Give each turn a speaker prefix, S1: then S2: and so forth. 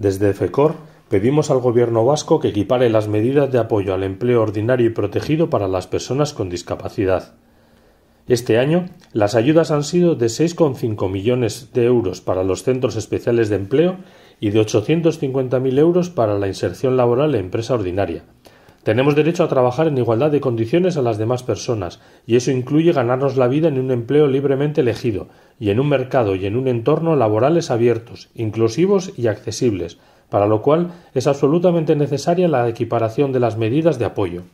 S1: Desde FECOR pedimos al Gobierno vasco que equipare las medidas de apoyo al empleo ordinario y protegido para las personas con discapacidad. Este año, las ayudas han sido de 6,5 millones de euros para los centros especiales de empleo y de 850.000 euros para la inserción laboral en empresa ordinaria. Tenemos derecho a trabajar en igualdad de condiciones a las demás personas, y eso incluye ganarnos la vida en un empleo libremente elegido, y en un mercado y en un entorno laborales abiertos, inclusivos y accesibles, para lo cual es absolutamente necesaria la equiparación de las medidas de apoyo.